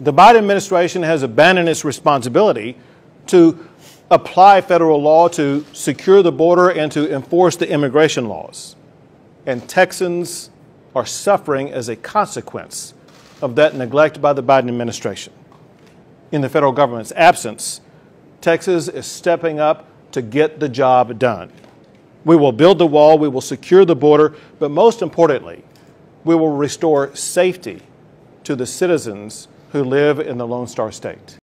The Biden administration has abandoned its responsibility to apply federal law to secure the border and to enforce the immigration laws. And Texans are suffering as a consequence of that neglect by the Biden administration. In the federal government's absence, Texas is stepping up to get the job done. We will build the wall, we will secure the border, but most importantly, we will restore safety to the citizens who live in the Lone Star State.